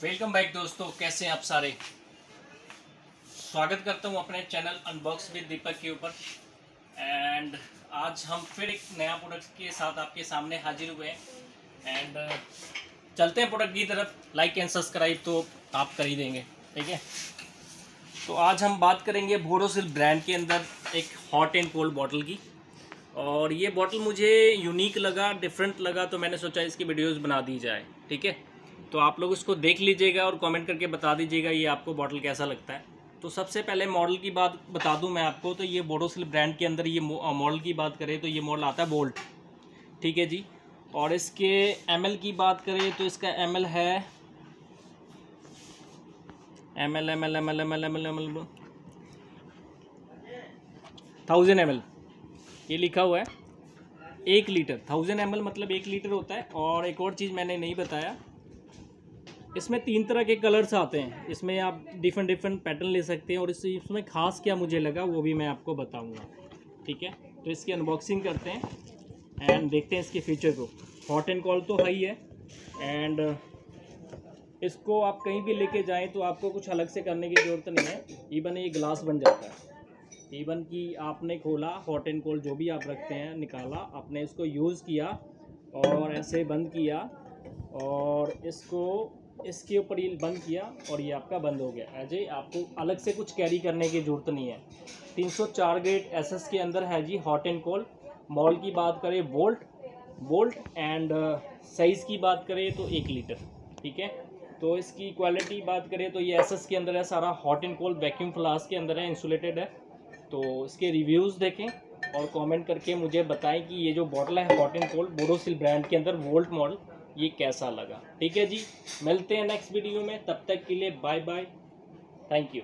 Welcome back दोस्तों, कैसे हैं आप सारे? स्वागत करता हूँ अपने चैनल अनबॉक्स विद दीपक के ऊपर। एंड आज हम फिर एक नया प्रोडक्ट के साथ आपके सामने हाजिर हुए हैं। एंड चलते हैं प्रोडक्ट की तरफ़। लाइक एंड सब्सक्राइब तो आप कर ही देंगे, ठीक है? तो आज हम बात करेंगे बोरोसिल ब्रांड के अंदर एक हॉट एंड कोल्ड बॉटल की। और ये बॉटल मुझे यूनिक लगा डिफरेंट लगा तो मैंने सोचा इसकी वीडियोज़ बना दी जाए, ठीक है? तो आप लोग इसको देख लीजिएगा और कमेंट करके बता दीजिएगा ये आपको बॉटल कैसा लगता है। तो सबसे पहले मॉडल की बात बता दूँ मैं आपको तो ये बोरोसिल ब्रांड के अंदर ये मॉडल की बात करें तो ये मॉडल आता है बोल्ट ठीक है जी? और इसके एमएल की बात करें तो इसका एमएल है M L M L M L M L M L M L thousand M ये लिखा हुआ है, एक लीटर। थाउज़ेंड एम मतलब एक लीटर होता है। और एक और चीज़ मैंने नहीं बताया इसमें तीन तरह के कलर्स आते हैं। इसमें आप डिफरेंट डिफरेंट पैटर्न ले सकते हैं और इस इसमें ख़ास क्या मुझे लगा वो भी मैं आपको बताऊँगा। ठीक है? तो इसकी अनबॉक्सिंग करते हैं एंड देखते हैं इसके फीचर को। हॉट एंड कॉल तो हाई है एंड इसको आप कहीं भी लेके जाएँ तो आपको कुछ अलग से करने की ज़रूरत नहीं है। इवन ये ग्लास बन जाता है। इवन कि आपने खोला हॉट एंड कोल्ड जो भी आप रखते हैं, निकाला, आपने इसको यूज़ किया और ऐसे बंद किया और इसको इसके ऊपर ये बंद किया और ये आपका बंद हो गया। अजय, आपको अलग से कुछ कैरी करने की ज़रूरत नहीं है। 304 ग्रेड एसएस के अंदर है जी हॉट एंड कोल्ड मॉल की बात करें बोल्ट बोल्ट एंड साइज़ की बात करें तो एक लीटर ठीक है? तो इसकी क्वालिटी बात करें तो ये एसएस के अंदर है, सारा hot and cold vacuum flask के अंदर है इंसुलेटेड है। तो इसके रिव्यूज़ देखें और कमेंट करके मुझे बताएँ कि ये जो बॉटल है hot and cold Borosil brand के अंदर वोल्ट मॉडल ये कैसा लगा? ठीक है जी, मिलते हैं नेक्स्ट वीडियो में, तब तक के लिए बाय बाय थैंक यू